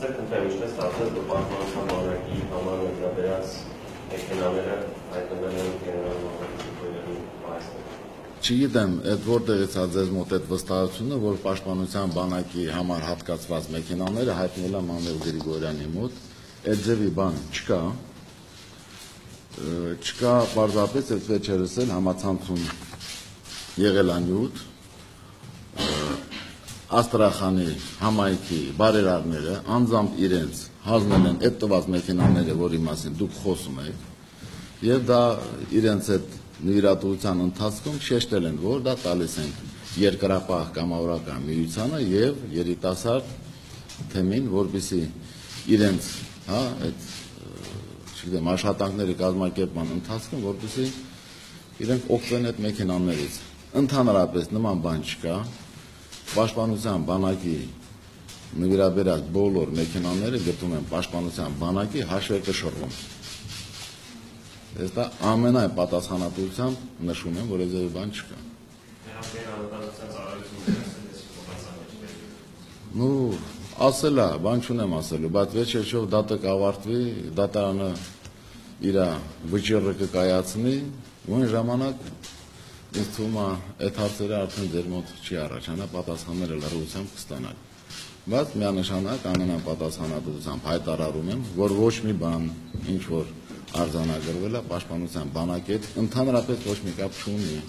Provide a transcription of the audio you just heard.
Ցեք ընտրեմ ինչպես ստացել որ պաշտպանության բանակի համար վերաբերած մեքենաները հայտնվել են գեներալ մամուլի այստեղ։ Չգիտեմ, այդ որտեղից է ձեզ մոտ այդ վստահությունը, որ պաշտպանության բանակի համար հատկացված մեքենաները հայտնվել են Մանվել Գրիգորյանի մոտ, այդ ձևի բան չկա։ Չկա պարզապես այդ վերջերս էլ համացանցում եղել է նյութ, Աստրախանի համայնքի բարերարները անձամբ իրենց հանձնել են այդ տված մեքենաները, որի մասին դուք խոսում եք, եւ դա իրենց այդ նվիրատվության ընթացքում շեշտել են, որ դա տալիս են երկրապահ կամավորական միությանը եւ երիտասարդ թեմին, որբիսի իրենց, հա, այդ չգիտեմ, աշխատանքների կազմակերպման ընթացքում, որբիսի իրենք օգտվեն այդ մեքենաներից։ Ընդհանրապես նման բան չկա, պաշտպանության բանակի նվիրաբերած բոլոր մեքենաները գտնում են պաշտպանության բանակի հաշվեկշռում։ Ես դա ամենայն պատասխանատվությամբ նշում եմ, որ այս բան չկա։ Ну, ասելա, բան չունեմ ասելու, բայց վերջերչով դատը կավարտվի, դատարանը իր վճիռը կկայացնի, ու այն ժամանակ ինձ թվում է այդ հարցերը արդեն ձեր մոտ չի առաջանա, պատասխանները լրացությամբ կստանաք։ Բայց միանշանակ ամենան պատասխանատվությամբ հայտարարում եմ, որ ոչ մի բան, ինչ որ արձանագրվել է պաշտպանության բանակի հետ, ընդհանրապես ոչ մի կապ չունի